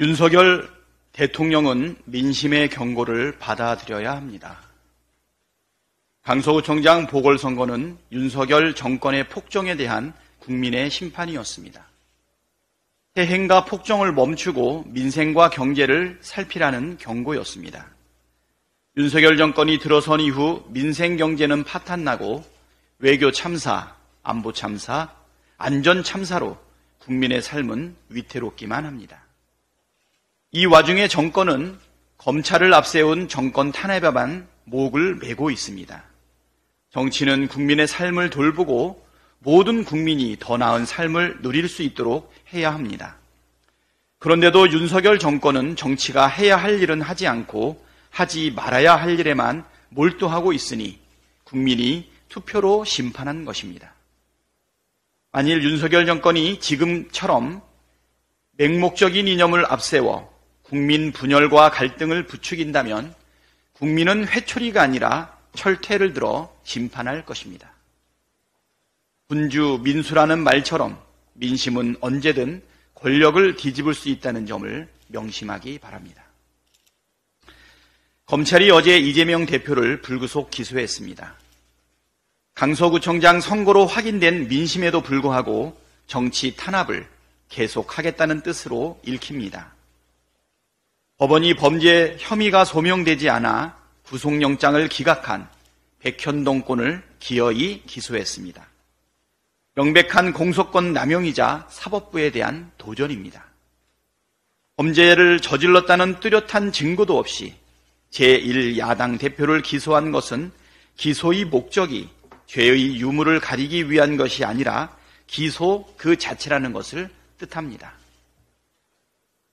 윤석열 대통령은 민심의 경고를 받아들여야 합니다. 강서구 청장 보궐선거는 윤석열 정권의 폭정에 대한 국민의 심판이었습니다. 해행과 폭정을 멈추고 민생과 경제를 살피라는 경고였습니다. 윤석열 정권이 들어선 이후 민생 경제는 파탄나고 외교 참사, 안보 참사, 안전 참사로 국민의 삶은 위태롭기만 합니다. 이 와중에 정권은 검찰을 앞세운 정권 탄핵에만 목을 메고 있습니다. 정치는 국민의 삶을 돌보고 모든 국민이 더 나은 삶을 누릴 수 있도록 해야 합니다. 그런데도 윤석열 정권은 정치가 해야 할 일은 하지 않고 하지 말아야 할 일에만 몰두하고 있으니 국민이 투표로 심판한 것입니다. 만일 윤석열 정권이 지금처럼 맹목적인 이념을 앞세워 국민 분열과 갈등을 부추긴다면 국민은 회초리가 아니라 철퇴를 들어 심판할 것입니다. 군주 민수라는 말처럼 민심은 언제든 권력을 뒤집을 수 있다는 점을 명심하기 바랍니다. 검찰이 어제 이재명 대표를 불구속 기소했습니다. 강서구청장 선거로 확인된 민심에도 불구하고 정치 탄압을 계속하겠다는 뜻으로 읽힙니다. 법원이 범죄 혐의가 소명되지 않아 구속영장을 기각한 백현동권을 기어이 기소했습니다. 명백한 공소권 남용이자 사법부에 대한 도전입니다. 범죄를 저질렀다는 뚜렷한 증거도 없이 제1야당 대표를 기소한 것은 기소의 목적이 죄의 유무를 가리기 위한 것이 아니라 기소 그 자체라는 것을 뜻합니다.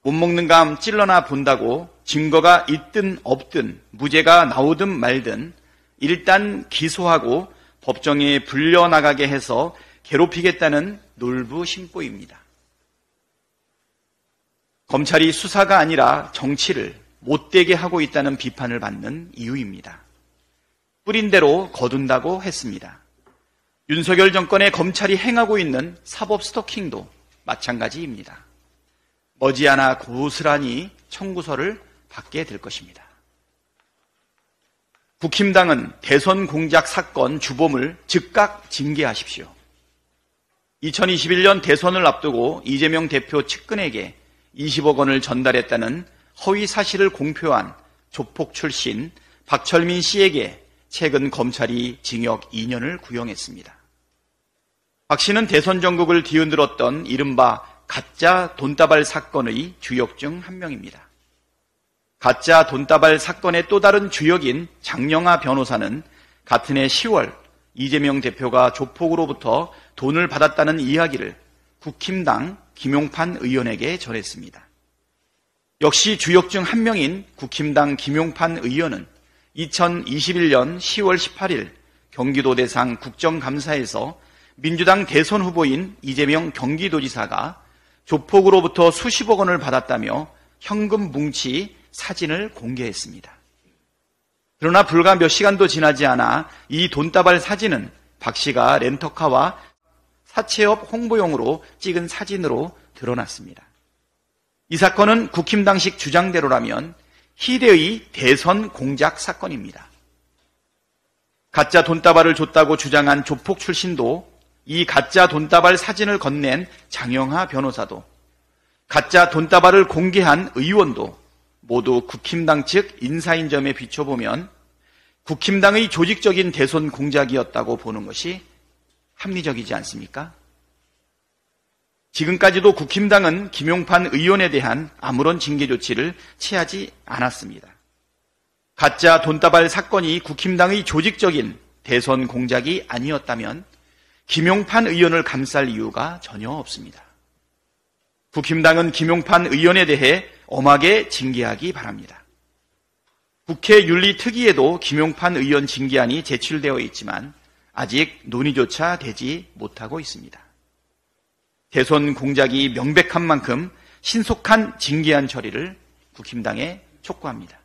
못 먹는 감 찔러나 본다고 증거가 있든 없든 무죄가 나오든 말든 일단 기소하고 법정에 불려나가게 해서 괴롭히겠다는 놀부 심보입니다. 검찰이 수사가 아니라 정치를 못되게 하고 있다는 비판을 받는 이유입니다. 뿌린 대로 거둔다고 했습니다. 윤석열 정권의 검찰이 행하고 있는 사법 스토킹도 마찬가지입니다. 머지않아 고스란히 청구서를 받게 될 것입니다. 국힘당은 대선 공작 사건 주범을 즉각 징계하십시오. 2021년 대선을 앞두고 이재명 대표 측근에게 20억 원을 전달했다는 허위 사실을 공표한 조폭 출신 박철민 씨에게 최근 검찰이 징역 2년을 구형했습니다. 박 씨는 대선 전국을 뒤흔들었던 이른바 가짜 돈다발 사건의 주역 중 한 명입니다. 가짜 돈다발 사건의 또 다른 주역인 장영아 변호사는 같은 해 10월 이재명 대표가 조폭으로부터 돈을 받았다는 이야기를 국힘당 김용판 의원에게 전했습니다. 역시 주역 중 한 명인 국힘당 김용판 의원은 2021년 10월 18일 경기도 대상 국정감사에서 민주당 대선 후보인 이재명 경기도지사가 조폭으로부터 수십억 원을 받았다며 현금 뭉치 사진을 공개했습니다. 그러나 불과 몇 시간도 지나지 않아 이 돈다발 사진은 박 씨가 렌터카와 사채업 홍보용으로 찍은 사진으로 드러났습니다. 이 사건은 국힘 당식 주장대로라면 희대의 대선 공작 사건입니다. 가짜 돈다발을 줬다고 주장한 조폭 출신도 이 가짜 돈다발 사진을 건넨 장영하 변호사도 가짜 돈다발을 공개한 의원도 모두 국힘당 측 인사인 점에 비춰보면 국힘당의 조직적인 대선 공작이었다고 보는 것이 합리적이지 않습니까? 지금까지도 국힘당은 김용판 의원에 대한 아무런 징계 조치를 취하지 않았습니다. 가짜 돈다발 사건이 국힘당의 조직적인 대선 공작이 아니었다면 김용판 의원을 감쌀 이유가 전혀 없습니다. 국힘당은 김용판 의원에 대해 엄하게 징계하기 바랍니다. 국회 윤리특위에도 김용판 의원 징계안이 제출되어 있지만 아직 논의조차 되지 못하고 있습니다. 대선 공작이 명백한 만큼 신속한 징계안 처리를 국힘당에 촉구합니다.